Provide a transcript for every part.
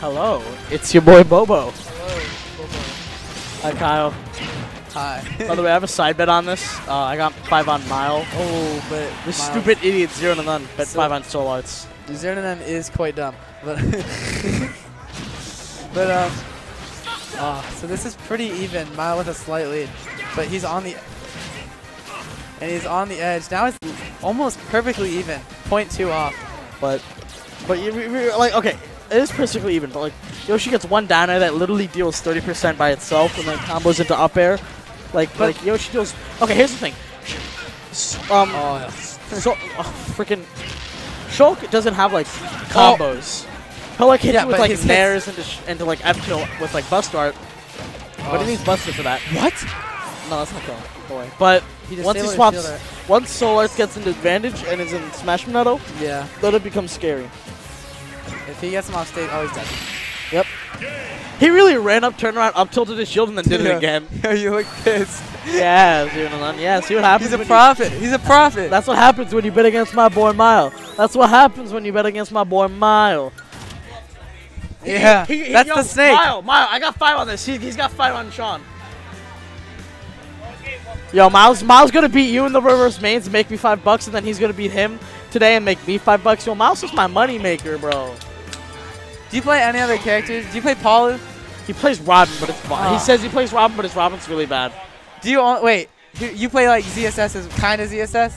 Hello, it's your boy Bobo. Hello, Bobo. Hi, Kyle. Hi. By the way, I have a side bet on this. Uh, I got five on Mile. oh, but This Miles- stupid idiot zero to none bet So- five on Soul Arts. none is quite dumb, but but um, ah, so this is pretty even. Mile with a slight lead, but he's on the and he's on the edge. Now it's almost perfectly even. Point two off. But, but you- like, okay, it is perfectly even. But like, Yoshi gets one down air that literally deals 30% by itself, and then combos into up air. Like, But- like Yoshi deals. Okay, here's the thing. Um, Oh, yeah. so oh, freaking Shulk doesn't have like combos. He'll like hit Yeah, you with like his nairs into into like F kill with like Buster Art, but Oh. he needs Buster for that. What? No, that's not kill. Go away. But He once he swaps, once Soul Arts gets into advantage and is in Smash Monado, Yeah. then it becomes scary. If he gets him off stage, oh, he's dead. Yep. He really ran up, turned around, up tilted his shield, and then did Yeah. it again. Yeah, you look pissed. yeah, zero to none. Yeah, see what happens. He's a prophet. He's a prophet. That's what happens when you bet against my boy Mile. That's what happens when you bet against my boy Mile. yeah. He- he- That's yo, the snake. Mile, Mile, I got five on this. He, he's got five on Sean. Yo, Miles, Miles gonna beat you in the reverse mains and make me five bucks, and then he's gonna beat him today and make me five bucks. Yo, Miles is my money maker, bro. Do you play any other characters? Do you play Palu? He plays Robin, but it's Ah. he says he plays Robin, but his Robin's really bad. Do you on- wait? You, you play like ZSS as kind of ZSS?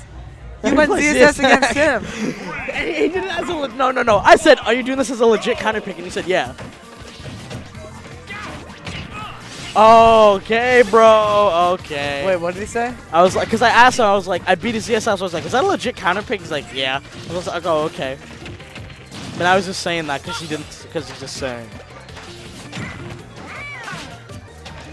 You went Play ZSS against him. he did it as a no, no, no. I said, are you doing this as a legit counter pick? And he said, yeah. Okay, bro. Okay. Wait, what did he say? I was like, because I asked him, I was like, I beat his ZSS. So I was like, is that a legit counter pick? He's like, yeah. I was like, oh, okay. But I was just saying that because he didn't, because he's just saying.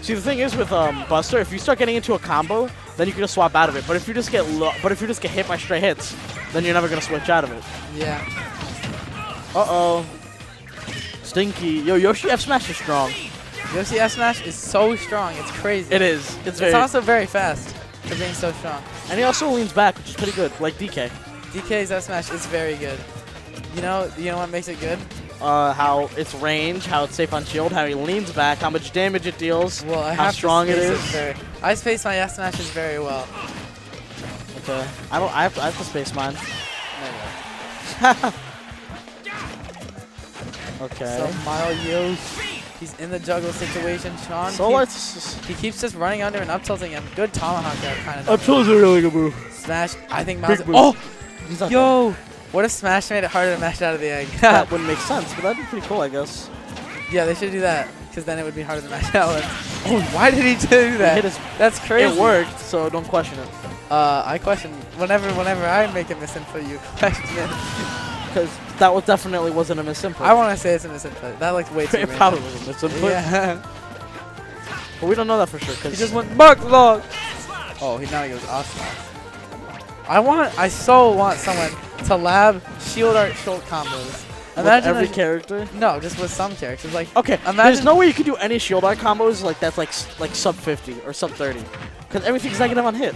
See, the thing is with um, Buster, if you start getting into a combo, then you can just swap out of it. But if you just get, lo- but if you just get hit by stray hits, then you're never gonna switch out of it. Yeah. Uh oh. Stinky. Yo, Yoshi F Smash is strong. Yoshi F Smash is so strong. It's crazy. It is. It's very. It's also very fast for being so strong. and he also leans back, which is pretty good, like DK. DK's F Smash is very good. You know, you know what makes it good? Uh, how its range, how it's safe on shield, how he leans back, how much damage it deals, Well, I how strong it is. very. I space my F Smashes very well. Okay. I don't. I have to. I have to space mine. okay. So Mile Yo, he's in the juggle situation. Sean, So keeps- he keeps just running under and up tilting him. Good tomahawk there, kind of. Up of. tilt's a really good move. Smash. I think Miles. Big. Oh, He's not yo! What if Smash made it harder to mash out of the egg? That wouldn't make sense, but that'd be pretty cool, I guess. yeah, they should do that because then it would be harder to mash out. with. Oh, why did he do that? hit his. That's crazy. It worked, so don't question it. Uh, I question whenever whenever I make a misinput, you question it. Because that was definitely wasn't a misinput. I want to say it's a misinput. That looks way too. it probably was a misinput. Yeah. But we don't know that for sure. Because he just went Mark Log. Oh, he now he goes awesome. I want. I so want someone to lab shield art short combos. Imagine every a- character. No, just with some characters. Like Okay, imagine there's no way you could do any shield art combos like that's like like sub 50 or sub 30. Because everything's negative on hit.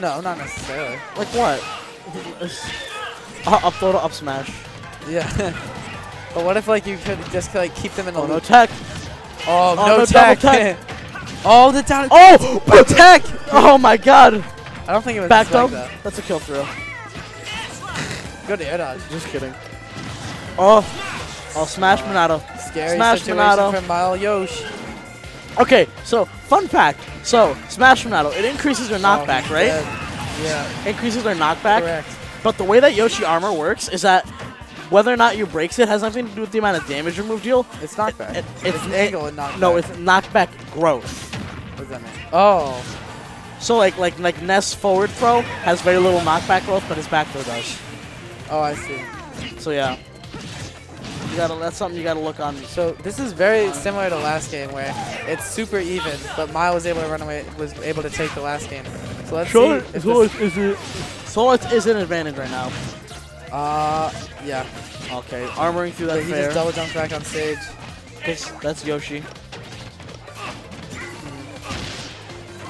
no, not necessarily. Like what? uh, up throw to up smash. Yeah. but what if like you could just like keep them in the Oh, no tech. Oh, Oh, no, no tech. tech. oh, the down. Oh! the tech. Oh my god! I don't think it was Back though? that. That's a kill throw. Good to air dodge. Just kidding. Oh! Oh, smash Monado. Scary Smash Monado. for Mile Yosh. Okay, so fun fact. So Smash Monado, it increases their knockback, Oh, right? dead. Yeah, Increases their knockback. correct. But the way that Yoshi armor works is that whether or not you breaks it has nothing to do with the amount of damage remove deal. It's knockback. it- it's, it's- angle and knockback. No, it's knockback growth. What does that mean? Oh, So like like like Ness forward throw has very little knockback growth, but his back throw does. oh, I see. So yeah, you gotta that's something you gotta look on. So this is very similar to last game where it's super even, but Mile was able to run away, was able to take the last game. So let's see. If this, is it? Solus is an advantage right now. uh, yeah. Okay, armoring through that But he fair. just double jumped back on stage. that's Yoshi.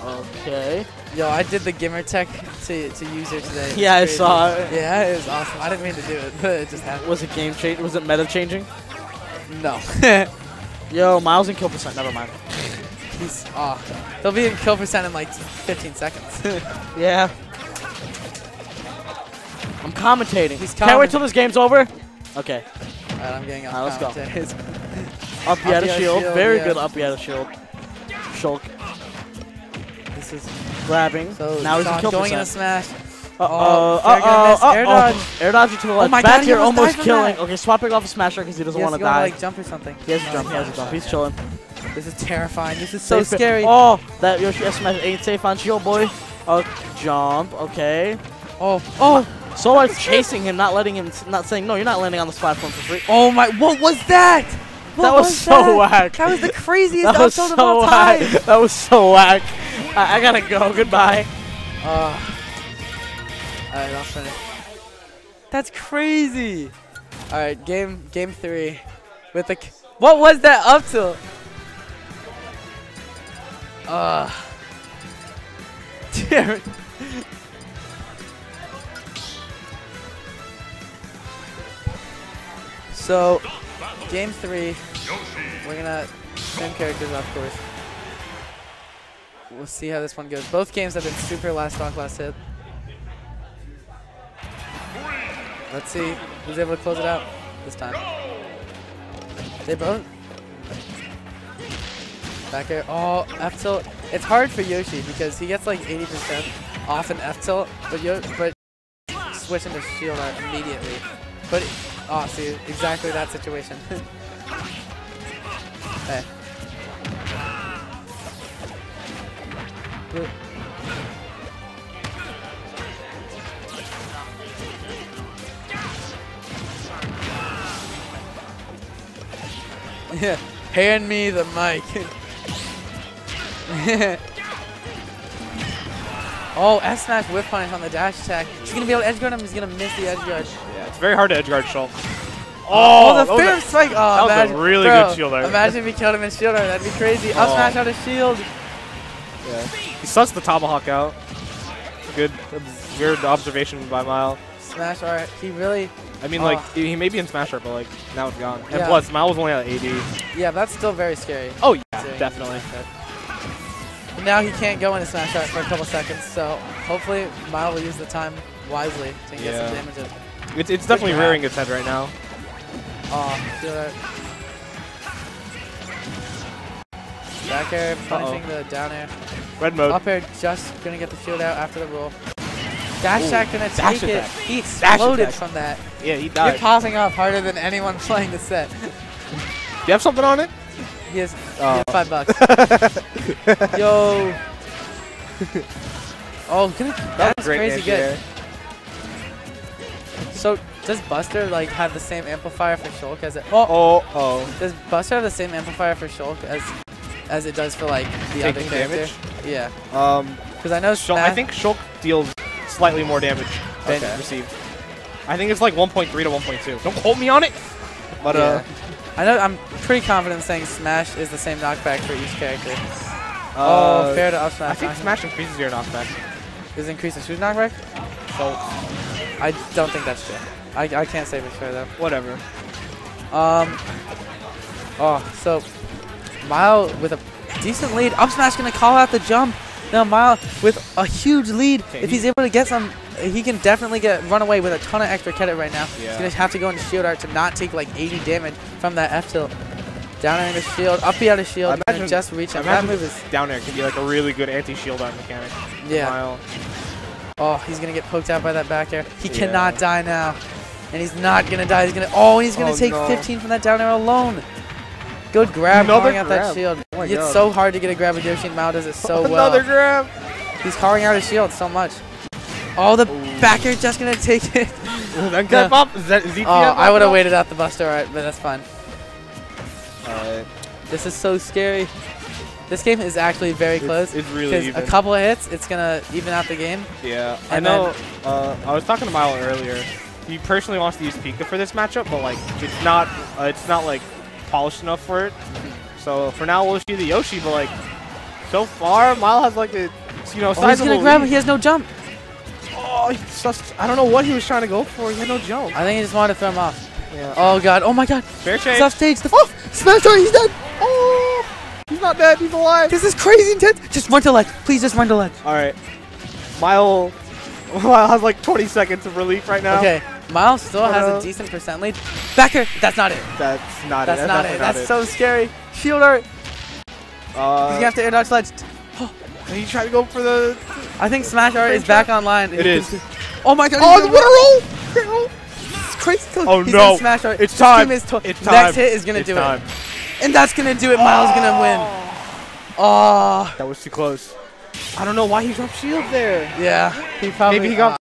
Okay. Yo, I did the Gimmer tech to, to user today. Yeah, I saw it. Yeah, it was awesome. I didn't mean to do it, but it just happened. Was it game change? Was it meta changing? No. Yo, Miles and kill percent. Never mind. He's, oh, he'll be in kill percent in like 15 seconds. Yeah. I'm commentating. He's Can't wait till this game's over. Okay. Alright, I'm getting off Alright, let's go. Up Up you had a you had a shield. shield, Very yeah. good up you had a shield. Shulk This is grabbing. so now he's in Sean kill going in a smash. Uh Oh, oh. Fair gonna. Air dodge. Air dodge to the left. my Back God, he here, almost almost killing. that. Okay, swapping off a smasher because he doesn't want to to go die. like jump or something. he has to jump. He has to jump. He's chilling. This is terrifying. This is so Safe- scary. Oh, that Yoshi S smash ain't safe on shield, boy. Oh, jump. Okay. Oh, oh, So I'm chasing him, not letting him, not saying no. You're not landing on this platform for free. oh my! What was that? What That was so that? whack. That was the craziest That was so of all whack. time. That was so whack. I, I gotta go. Goodbye. Uh, Alright, I'll finish. That's crazy. Alright, game game three. With the. What was that up tilt? Uh. Damn So, game three. We're gonna same characters, of course. We'll see how this one goes. Both games have been super last stock, last hit. Let's see who's able to close it out this time. They both. Back air. Oh, F tilt. It's hard for Yoshi because he gets like 80% off an F tilt, but Yo but switching to shield art immediately. But, oh, see, exactly that situation. hey. Yeah, hand me the mic. oh, S smash whip punish on the dash attack. He's gonna be able to edge guard him. He's gonna miss the edge guard. It's very hard to edge guard Shulk. Oh, oh, the oh, that was fair spike. Oh, that was a really bro, good shield art. Imagine if he killed him in shield art. That'd be crazy. Up Oh. smash out his shield. Yeah. He sussed the tomahawk out. Good, weird observation by Mile. Smash art. He really. I mean, Oh. like, he may be in Smash Art, but, like, now it's gone. And Yeah. plus, Mile was only at 80. Yeah, that's still very scary. Oh, yeah, definitely. Now he can't go into smash art for a couple seconds. So hopefully Mile will use the time wisely to get Yeah. some damage in. It's, it's definitely rearing its head right now. Oh, do art. Back air, punishing the down air. Red mode. Up air just gonna get the shield out after the roll. Dash Ooh, attack gonna dash take it. attack. He exploded from that. Yeah, he died. You're pausing off harder than anyone playing the set. Do you have something on it? He has, he Oh. has five bucks. Yo. oh, That that's was crazy good. So does Buster like have the same amplifier for Shulk as it? Oh, Oh, oh. does Buster have the same amplifier for Shulk as as it does for like the other Taking character? damage? Yeah, Um, because I know Shulk, I think Shulk deals slightly more damage than Okay. received. I think it's like 1.3 to 1.2. Don't quote me on it. But, uh, I know I'm pretty confident saying Smash is the same knockback for each character. uh, oh, fair to up smash. I think. Smash increases your knockback. Does it increase the shoot knockback? So, I don't think that's true. I, I can't say for sure though. whatever. Um. Oh, so Mile with a decent lead. Up smash gonna call out the jump. Now Mile with a huge lead. If he's able to get some, he can definitely get run away with a ton of extra credit right now. Yeah. He's gonna have to go into shield art to not take like 80 damage from that F tilt. Down air into shield, up B out of shield, I gonna just reach him. That move is down there can be like a really good anti-shield art mechanic. yeah. Mile. Oh, he's gonna get poked out by that back air. He Yeah. cannot die now. And he's not gonna die. He's gonna oh he's gonna Oh, take no. 15 from that down air alone. Good grab, Another calling out that grab. shield. Oh it's God. so hard to get a grab with Yoshi and Mao does it so well. Another grab. He's calling out his shield so much. Oh, the Ooh. back air just gonna take it. then get up. Z- ZTF Oh, I would have waited out the Buster Art, but that's fine. Alright. This is so scary. This game is actually very close. it's really even. A couple of hits, it's gonna even out the game. Yeah, I know. Uh, I was talking to Milo earlier. He personally wants to use Pika for this matchup, but like it's not. Uh, it's not like polished enough for it. So for now, we'll see the Yoshi. But like so far, Mile has like a you know Oh, he's gonna grab him. lead. He has no jump. Oh, sus- I don't know what he was trying to go for. He had no jump. I think he just wanted to throw him off. Yeah. Oh god. Oh my god. Fair chase. off stage. The oh, smash. He's dead. Oh, not dead. He's alive. This is crazy intense. Just run to ledge. Please just run to ledge. All right. Mile. Mile has like 20 seconds of relief right now. Okay. Miles still has a decent percent lead. Backer. That's not it. That's not That's it. That's not it. definitely That's so scary. Shield art. Uh, He's gonna have to air dodge ledge. he tried to go for the. I think Smash art is back online. It is. Oh my god. Oh, the gonna- roll! It's crazy. Oh, He's no. Smash art. It's time. to- It's Next hit is gonna do time. it. And that's gonna do it. Miles gonna win. Oh. That was too close. I don't know why he dropped shield there. Yeah. He probably. Maybe he got